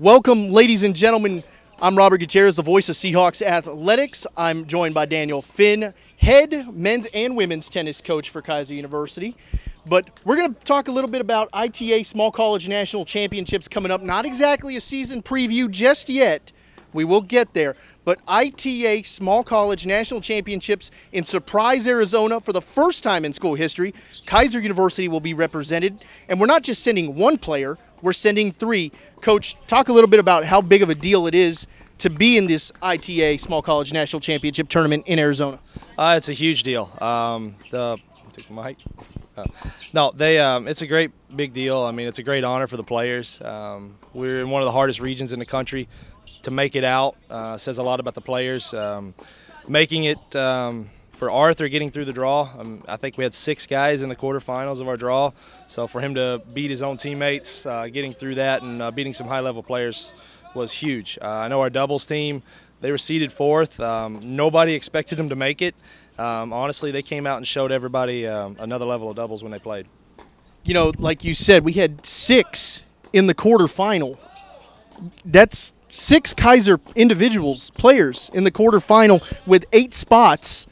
Welcome, ladies and gentlemen. I'm Robert Gutierrez, the voice of Seahawks Athletics. I'm joined by Daniel Finn, head men's and women's tennis coach for Keiser University. But we're going to talk a little bit about ITA Small College National Championships coming up. Not exactly a season preview just yet. We will get there. But ITA Small College National Championships in Surprise, Arizona for the first time in school history. Keiser University will be represented. And we're not just sending one player, we're sending three. Coach, talk a little bit about how big of a deal it is to be in this ITA Small College National Championship tournament in Arizona. Uh, it's a huge deal. Um, the take the mic. Uh, no, they. Um, it's a great big deal. I mean, it's a great honor for the players. Um, we're in one of the hardest regions in the country. To make it out uh, says a lot about the players. Um, making it um, for Arthur getting through the draw. Um, I think we had six guys in the quarterfinals of our draw. So for him to beat his own teammates, uh, getting through that, and uh, beating some high-level players was huge. Uh, I know our doubles team. They were seeded fourth. Um, nobody expected them to make it. Um, honestly, they came out and showed everybody um, another level of doubles when they played. You know, like you said, we had six in the quarterfinal. That's six Keiser individuals, players in the quarterfinal with eight spots.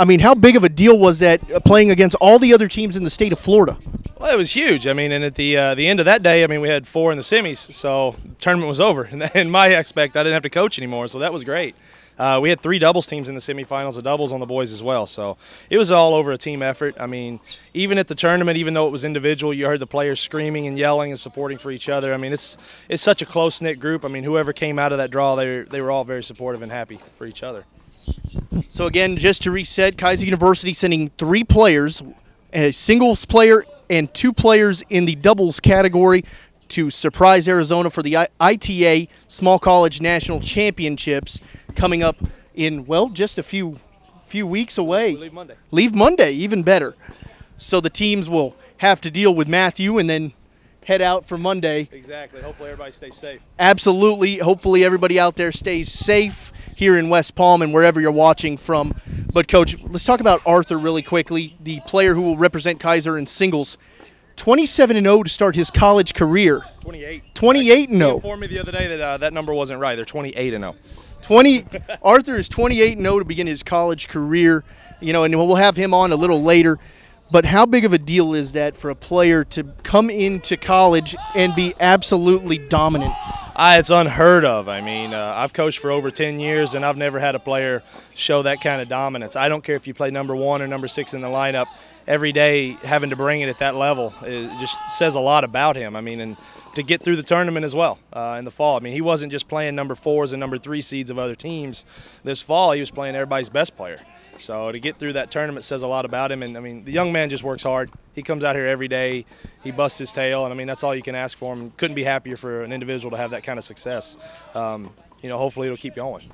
I mean, how big of a deal was that uh, playing against all the other teams in the state of Florida? Well, it was huge. I mean, and at the uh, the end of that day, I mean, we had four in the semis, so the tournament was over. And in my aspect, I didn't have to coach anymore, so that was great. Uh, we had three doubles teams in the semifinals, of doubles on the boys as well. So it was all over a team effort. I mean, even at the tournament, even though it was individual, you heard the players screaming and yelling and supporting for each other. I mean, it's it's such a close knit group. I mean, whoever came out of that draw, they they were all very supportive and happy for each other. So again, just to reset, Keiser University sending three players, a singles player and two players in the doubles category to Surprise Arizona for the ITA Small College National Championships coming up in well just a few few weeks away. We leave Monday. Leave Monday, even better. So the teams will have to deal with Matthew and then head out for Monday. Exactly. Hopefully everybody stays safe. Absolutely. Hopefully everybody out there stays safe here in West Palm and wherever you're watching from. But coach, let's talk about Arthur really quickly, the player who will represent Keiser in singles. 27 and 0 to start his college career. 28. 28 and 0. informed me the other day that uh, that number wasn't right. They're 28 and 0. 20 Arthur is 28 and 0 to begin his college career, you know, and we'll have him on a little later. But how big of a deal is that for a player to come into college and be absolutely dominant? Uh, it's unheard of. I mean, uh, I've coached for over 10 years, and I've never had a player show that kind of dominance. I don't care if you play number one or number six in the lineup. Every day, having to bring it at that level, it just says a lot about him. I mean, and to get through the tournament as well uh, in the fall. I mean, he wasn't just playing number fours and number three seeds of other teams this fall. He was playing everybody's best player. So to get through that tournament says a lot about him. And I mean, the young man just works hard. He comes out here every day. He busts his tail, and I mean that's all you can ask for him. Couldn't be happier for an individual to have that kind of success. Um, you know, hopefully it'll keep going.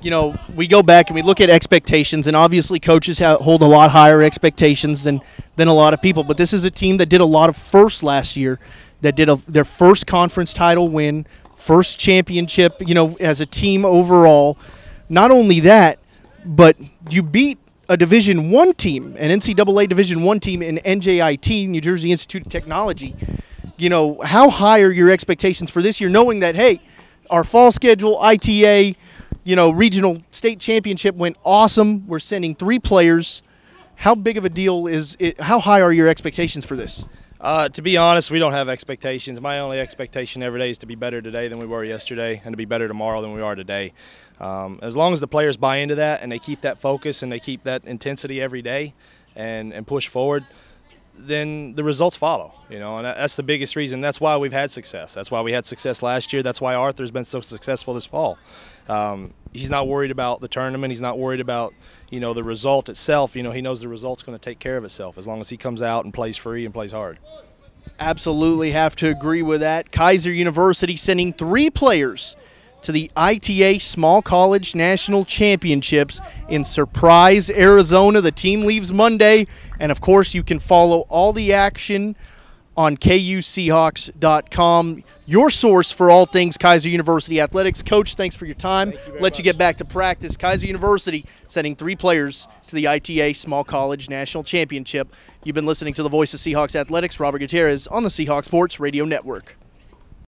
You know, we go back and we look at expectations, and obviously coaches have, hold a lot higher expectations than than a lot of people. But this is a team that did a lot of firsts last year, that did a, their first conference title win, first championship. You know, as a team overall. Not only that, but you beat a Division One team, an NCAA Division One team in NJIT, New Jersey Institute of Technology. You know, how high are your expectations for this year, knowing that hey, our fall schedule, ITA, you know, regional state championship went awesome. We're sending three players. How big of a deal is it? How high are your expectations for this? Uh, to be honest, we don't have expectations. My only expectation every day is to be better today than we were yesterday and to be better tomorrow than we are today. Um, as long as the players buy into that and they keep that focus and they keep that intensity every day and, and push forward, then the results follow. You know, and that's the biggest reason. That's why we've had success. That's why we had success last year. That's why Arthur's been so successful this fall. Um, he's not worried about the tournament. He's not worried about you know the result itself. You know, he knows the result's going to take care of itself as long as he comes out and plays free and plays hard. Absolutely have to agree with that. Keiser University sending three players to the ITA Small College National Championships in Surprise, Arizona. The team leaves Monday, and of course, you can follow all the action on KUSeahawks.com, your source for all things Keiser University athletics. Coach, thanks for your time. You Let much. you get back to practice. Keiser University sending three players to the ITA Small College National Championship. You've been listening to the voice of Seahawks athletics, Robert Gutierrez, on the Seahawks Sports Radio Network.